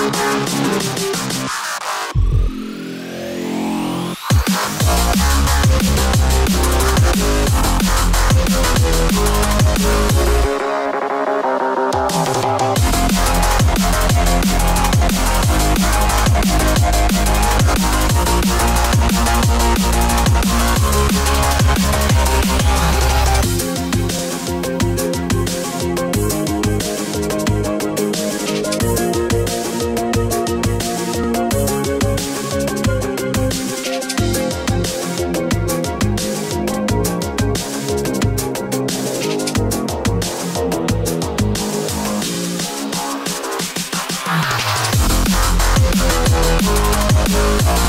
We'll Música